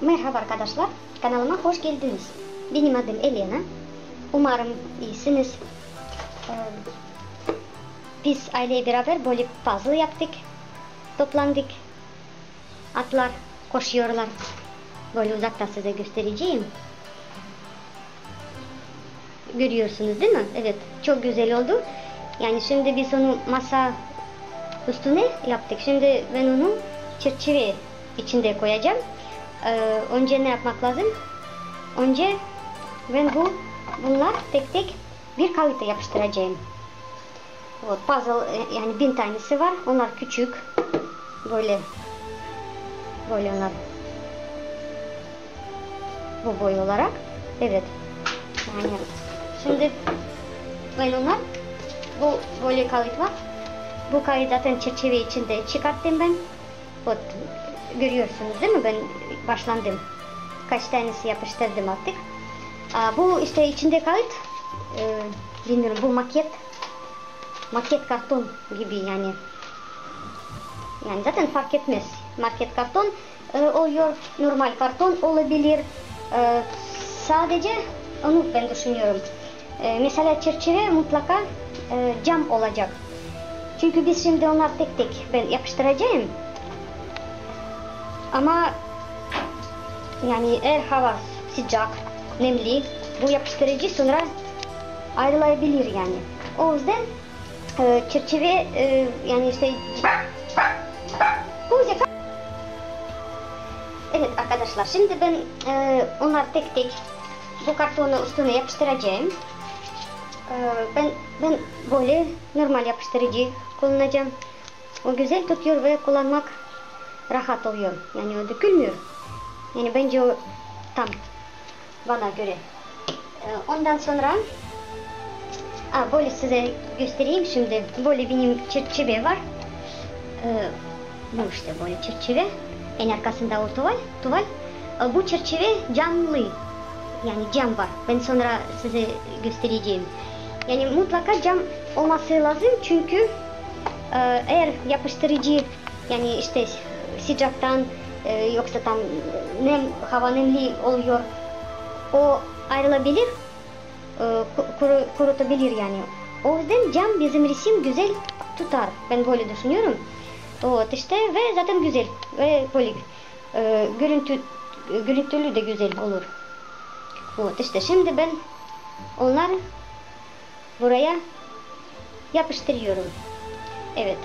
Merhaba arkadaşlar, kanalıma hoş geldiniz. Benim adım Elena. Umarım iyisiniz. Ee, Biz aileyle beraber böyle puzzle yaptık. Toplandık. Atlar koşuyorlar. Böyle uzaktan size göstereceğim. Görüyorsunuz değil mi? Evet, çok güzel oldu. Yani şimdi biz onu masa üstüne yaptık. Şimdi ben onu çerçeve içinde koyacağım. Ee, önce ne yapmak lazım? Önce ben bu bunlar tek tek bir kağıta yapıştıracağım. Evet, puzzle e, yani bin tanesi var. Onlar küçük. Böyle böyle onlar bu boy olarak. Evet. Yani şimdi ben onlar bu böyle kağıt var. Bu kağıt zaten çerçeve içinde çıkarttım ben. Evet, görüyorsunuz değil mi? Ben başlandım. Kaç tanesi yapıştırdım artık. Aa, bu işte içinde kağıt. Ee, bilmiyorum bu maket. Maket karton gibi yani. Yani zaten fark etmez. Market karton e, oluyor. Normal karton olabilir. E, sadece onu ben düşünüyorum. E, mesela çerçeve mutlaka e, cam olacak. Çünkü biz şimdi onlar tek tek ben yapıştıracağım. Ama yani eğer hava sıcak, nemli bu yapıştırıcı sonra ayrılabilir yani. O yüzden e, çerçeve e, yani işte bu Evet arkadaşlar şimdi ben e, onlar tek tek bu kartonu üstüne yapıştıracağım. E, ben ben böyle normal yapıştırıcı kullanacağım. O güzel tutuyor ve kullanmak rahat oluyor. Yani o dökülmüyor. Yani bence o tam bana göre. E, ondan sonra Aa, böyle size göstereyim şimdi. Böyle benim çerçeve var. Ee, bu işte böyle çerçeve. En arkasında o tuval. tuval. Ee, bu çerçeve camlı. Yani cam var. Ben sonra size göstereceğim. Yani mutlaka cam olması lazım çünkü e, eğer yapıştırıcı yani işte sıcaktan e, yoksa tam nem hava nemli oluyor o ayrılabilir e, kuru, kurutabilir yani. O yüzden cam bizim resim güzel tutar. Ben böyle düşünüyorum. Evet işte ve zaten güzel ve böyle e, görüntü görüntülü de güzel olur. Evet işte şimdi ben onları buraya yapıştırıyorum. Evet.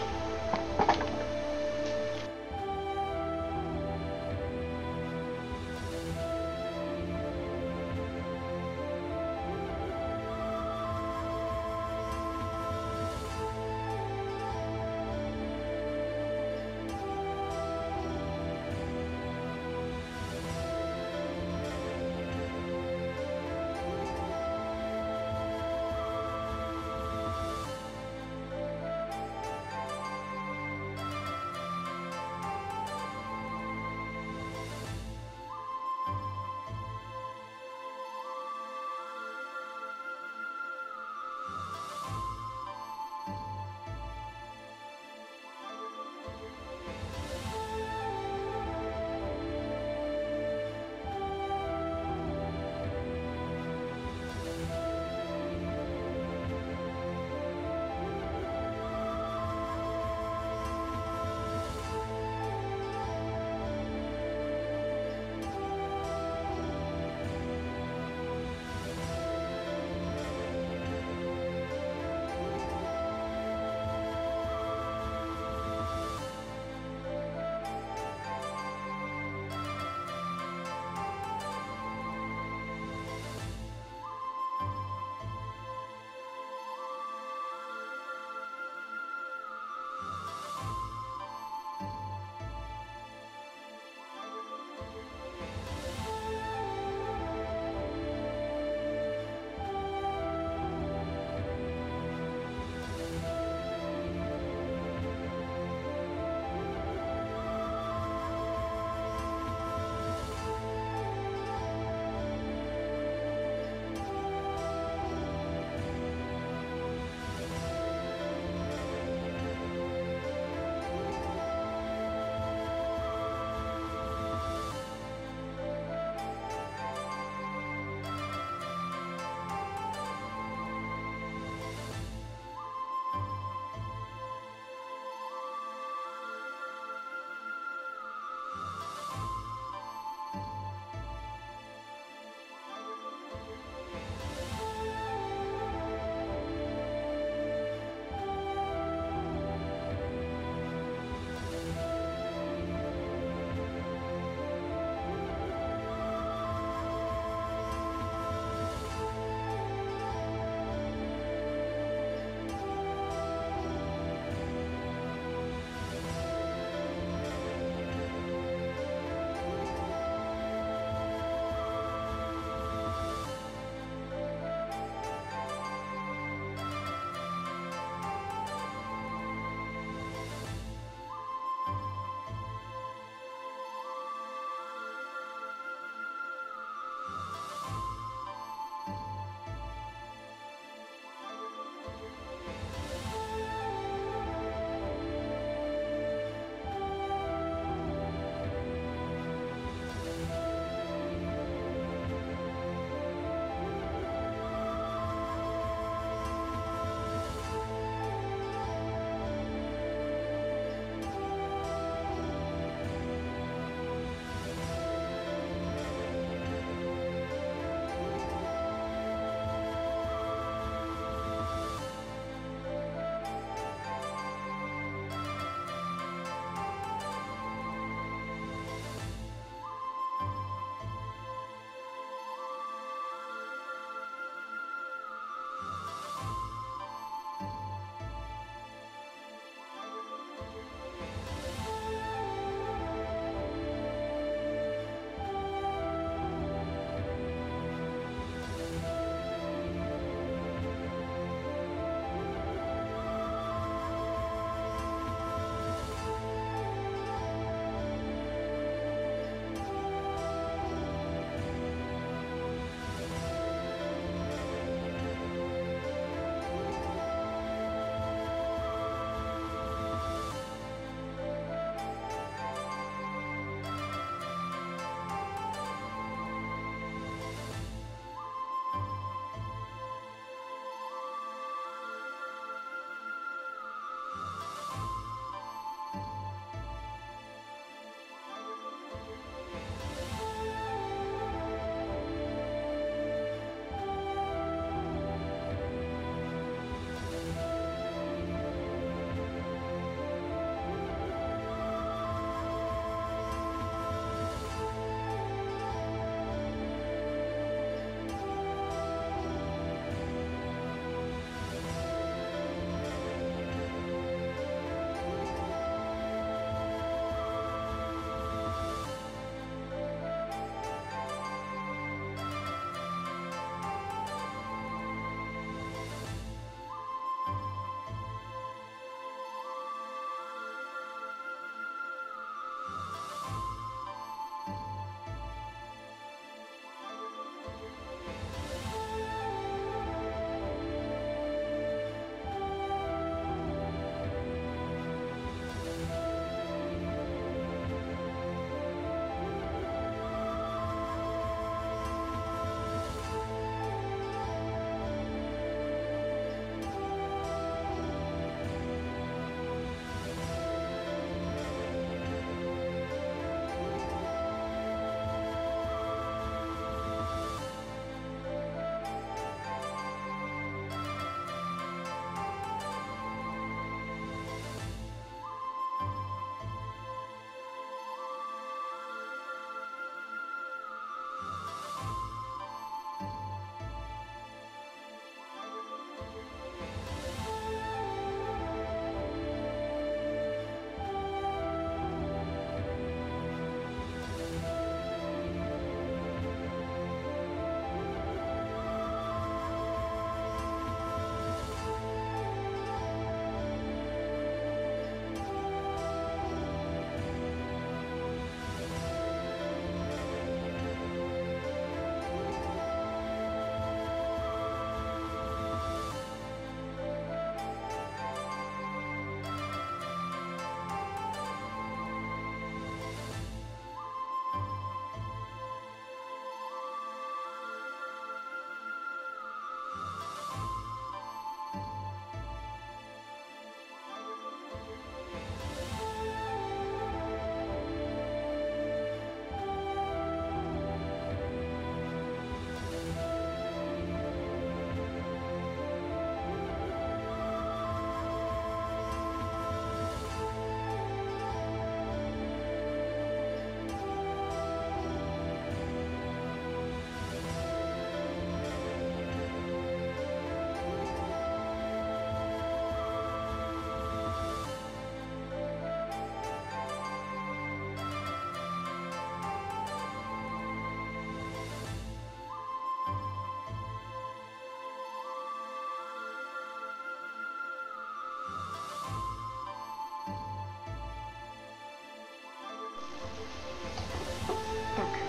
Tak.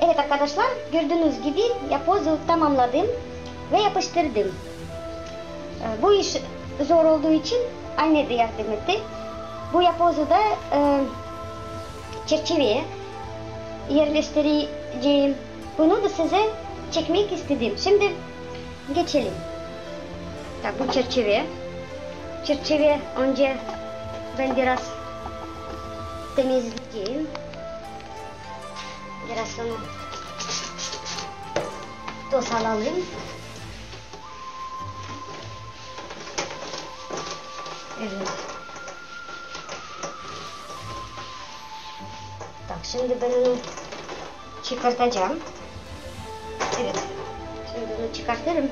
Evet arkadaşlar gördüğünüz gibi yapbozu tamamladım ve yapıştırdım. Ee, Bu iş zor olduğu için anne de yardım etti. Bu yapbozu da e, çerçeveye yerleştireceğim. Bunu da size çekmek istedim. Şimdi geçelim. Tak, bu çerçeve. Çerçeve önce ben biraz temizleyeceğim. Biraz onu toz alalım. Evet. Tak şimdi ben onu çıkartacağım. Evet. Şimdi onu çıkartırım.